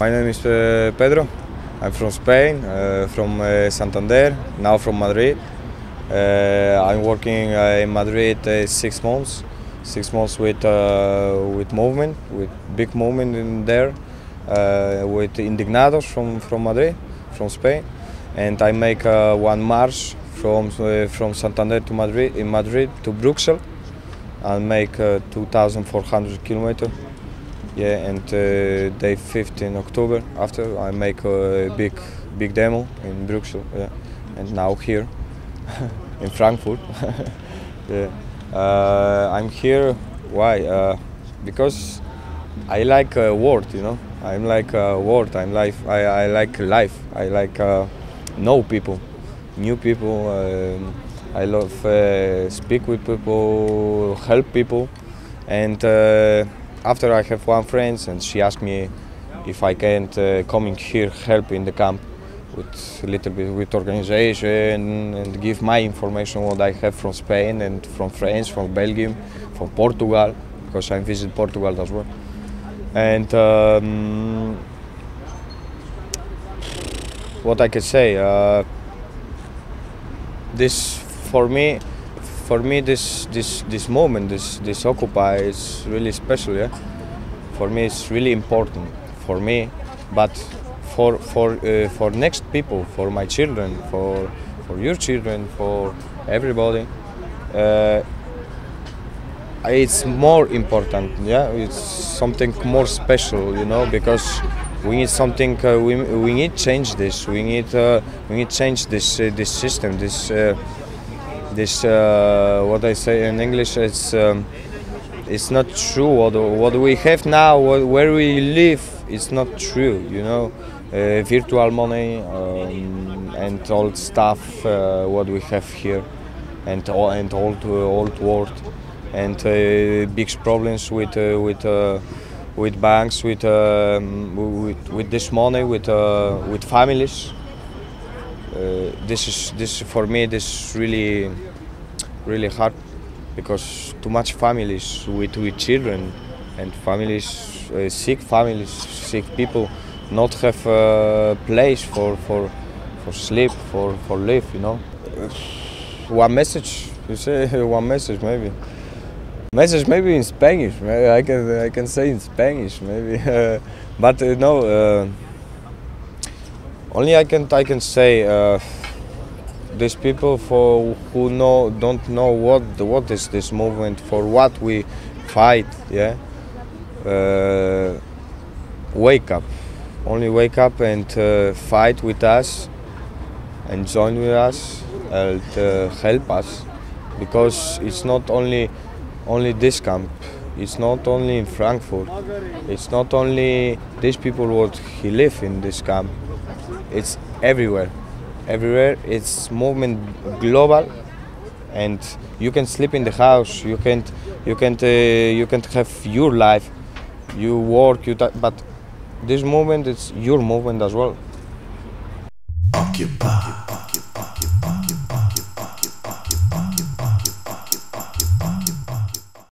My name is uh, Pedro. I'm from Spain, uh, from uh, Santander, now from Madrid. Uh, I'm working uh, in Madrid uh, six months, six months with with movement, with big movement in there, with Indignados from, from Madrid, from Spain, and I make uh, one march from uh, from Santander to Madrid, in Madrid to Brussels, and make uh, 2,400 kilometers. Yeah, and uh, day 15 October after I make a big big demo in Brussels. Yeah, and now here in Frankfurt. yeah, uh, I'm here. Why? Uh, because I like uh, word. You know, I'm like uh, word. I'm life. I, I like life. I like know people, new people. Um, I love uh, speak with people, help people, and. Uh, after I have one friend and she asked me if I can uh, coming here help in the camp with a little bit with organization and give my information what I have from Spain and from France, from Belgium, from Portugal because I visit Portugal as well. And um, what I can say, uh, this for me for me this this this moment this this occupy is really special yeah? For me it's really important for me but for for uh, for next people for my children for for your children for everybody uh, it's more important yeah? It's something more special you know because we need something uh, we, we need change this we need uh, we need change this uh, this system this uh, this uh, what I say in English it's um, it's not true. What what we have now what, where we live it's not true you know? Uh, virtual money um, and all stuff uh, what we have here and all and old old world and uh, big problems with uh, with uh, with banks with, um, with with this money with with families. Uh, this is this for me this is really really hard because too much families with with children and families uh, sick families sick people not have a place for for for sleep for for live you know? One message you say one message maybe message maybe in spanish maybe i can i can say in spanish maybe. But uh, no uh, only I can I can say uh, these people for who know don't know what what is this movement for what we fight yeah? Uh, wake up. Only wake up and uh, fight with us and join with us and uh, help us. Because it's not only only this camp. It's not only in Frankfurt. It's not only these people what he live in this camp. It's everywhere. Everywhere. It's movement global. And you can sleep in the house. You can't you can't uh, you can't have your life. You work you but this movement it's your movement as well. Occupy.